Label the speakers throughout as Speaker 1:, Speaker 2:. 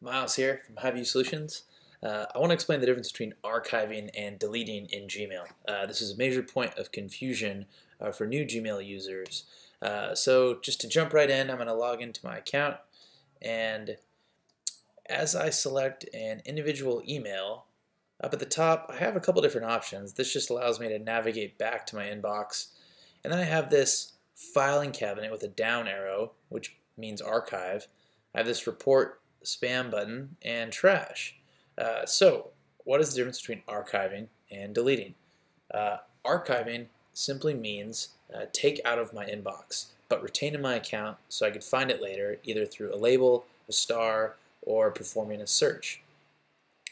Speaker 1: Miles here from HiView Solutions. Uh, I want to explain the difference between archiving and deleting in Gmail. Uh, this is a major point of confusion uh, for new Gmail users. Uh, so just to jump right in, I'm going to log into my account and as I select an individual email, up at the top I have a couple different options. This just allows me to navigate back to my inbox and then I have this filing cabinet with a down arrow which means archive. I have this report spam button, and trash. Uh, so what is the difference between archiving and deleting? Uh, archiving simply means uh, take out of my inbox, but retain in my account so I could find it later, either through a label, a star, or performing a search.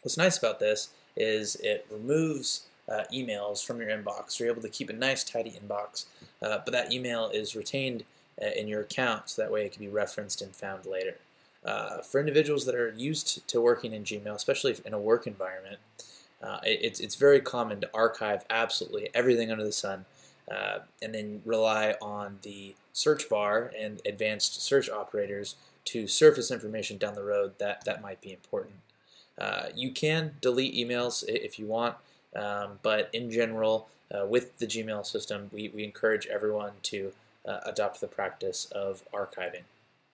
Speaker 1: What's nice about this is it removes uh, emails from your inbox. You're able to keep a nice, tidy inbox, uh, but that email is retained uh, in your account so that way it can be referenced and found later. Uh, for individuals that are used to working in Gmail, especially in a work environment, uh, it's, it's very common to archive absolutely everything under the sun uh, and then rely on the search bar and advanced search operators to surface information down the road that, that might be important. Uh, you can delete emails if you want, um, but in general, uh, with the Gmail system, we, we encourage everyone to uh, adopt the practice of archiving.